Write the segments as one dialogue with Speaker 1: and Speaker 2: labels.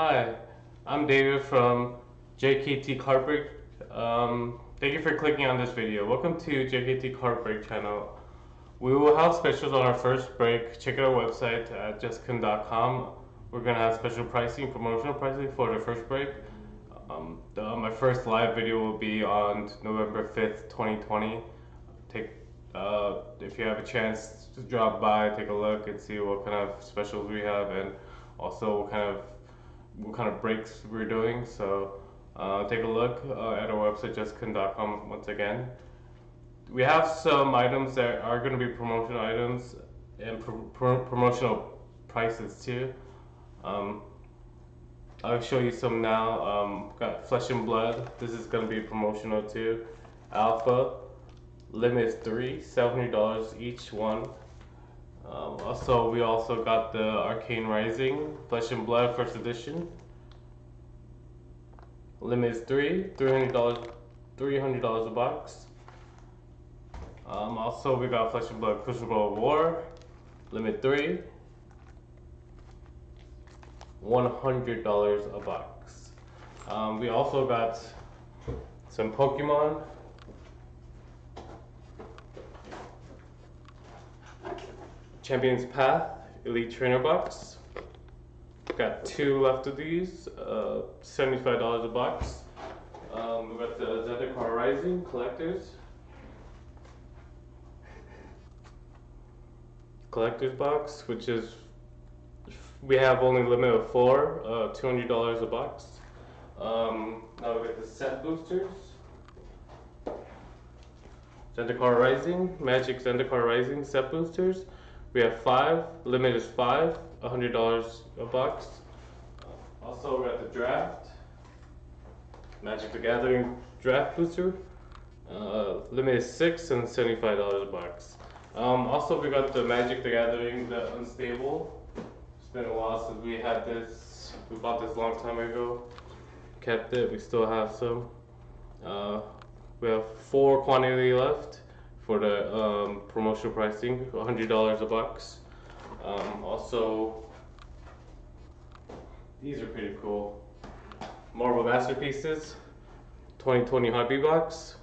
Speaker 1: Hi, I'm David from JKT Car Um, thank you for clicking on this video. Welcome to JKT Car channel. We will have specials on our first break. Check out our website at justkun.com. We're gonna have special pricing, promotional pricing for the first break. Um, the, my first live video will be on November 5th, 2020. Take uh, if you have a chance to drop by, take a look and see what kind of specials we have and also what kind of what kind of breaks we're doing. So uh, take a look uh, at our website justkun.com once again. We have some items that are going to be promotional items and pro- pro- promotional prices too. Um, I'll show you some now. Um, got Flesh and Blood. This is going to be promotional too. Alpha. Limit is three, $700 each one. Um, also, we also got the Arcane Rising Flesh and Blood First Edition. Limit is three, $300, $300 a box. Um, also, we got Flesh and Blood Crucible of War. Limit three, $100 a box. Um, we also got some Pokemon. Champions Path Elite Trainer Box. Got two left of these, uh, $75 a box. Um, we got the Zendikar Rising Collectors. Collector's box, which is we have only limit of four, uh, two hundred dollars a box. Um, now we got the set boosters. Zendikar Rising, Magic Zendikar Rising set boosters. We have five, limit is five. hundred dollars a box. Also, we got the draft, Magic the Gathering draft booster. Uh, limit is six and seventy-five dollars a box. Um, also, we got the Magic the Gathering, the unstable. It's been a while since we had this. We bought this a long time ago. Kept it. We still have some. Uh, we have four quantity left for the um, promotional pricing, $100 a box. Um, also, these are pretty cool. Marvel Masterpieces, 2020 Hobby Box.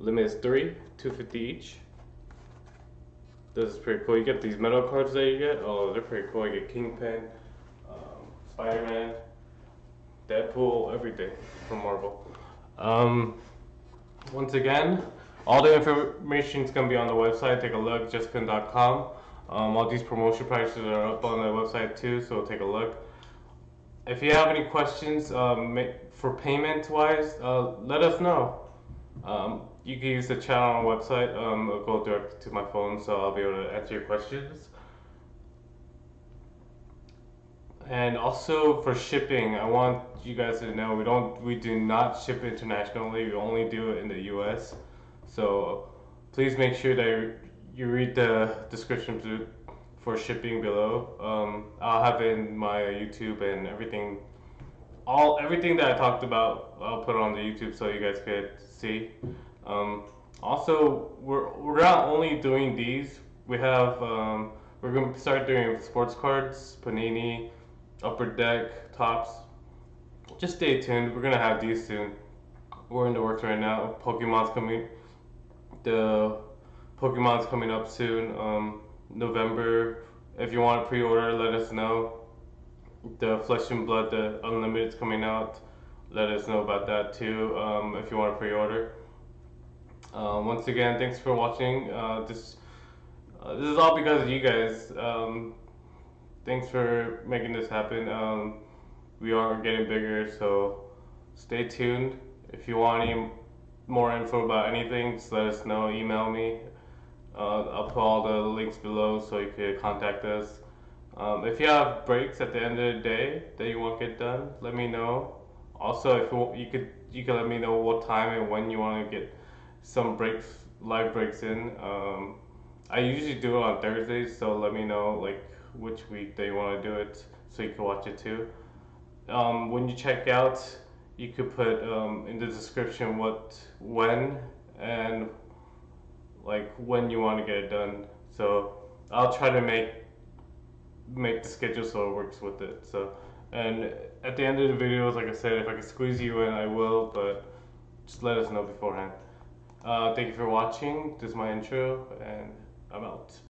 Speaker 1: Limit is three, 250 each. This is pretty cool. You get these metal cards that you get. Oh, they're pretty cool. You get Kingpin, um, Spider-Man, Deadpool, everything from Marvel. Um, once again, all the information is going to be on the website. Take a look, justkun.com. Um, all these promotion prices are up on the website too, so take a look. If you have any questions um, for payment wise, uh, let us know. Um, you can use the chat on our website. Um, it'll go direct to my phone, so I'll be able to answer your questions. And also for shipping, I want you guys to know we don't, we do not ship internationally. We only do it in the U.S. So please make sure that you read the description for shipping below. Um, I'll have in my YouTube and everything. All everything that I talked about, I'll put on the YouTube so you guys could see. Um, also, we're we're not only doing these. We have um, we're going to start doing sports cards, Panini, Upper Deck, Topps. Just stay tuned. We're gonna have these soon. We're in the works right now. Pokemon's coming. The Pokemon's coming up soon. Um, November. If you want to pre-order, let us know. The Flesh and Blood, the Unlimited is coming out. Let us know about that too. Um, if you want to pre-order. Uh, once again, thanks for watching. Uh, this uh, this is all because of you guys. Um, thanks for making this happen. Um, we are getting bigger, so stay tuned. If you want any more info about anything, just let us know. Email me. Uh, I'll put all the links below so you can contact us. Um, if you have breaks at the end of the day that you want to get done, let me know. Also, if you, you could, you can let me know what time and when you want to get some breaks, live breaks in. Um, I usually do it on Thursdays, so let me know like which week they want to do it, so you can watch it too. Um, when you check out, you could put um, in the description what, when, and like when you want to get it done. So I'll try to make make the schedule so it works with it. So And at the end of the videos, like I said, if I can squeeze you in, I will, but just let us know beforehand. Uh, thank you for watching. This is my intro, and I'm out.